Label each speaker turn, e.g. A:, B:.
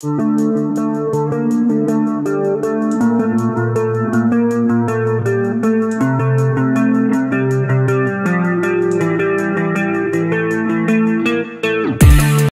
A: Música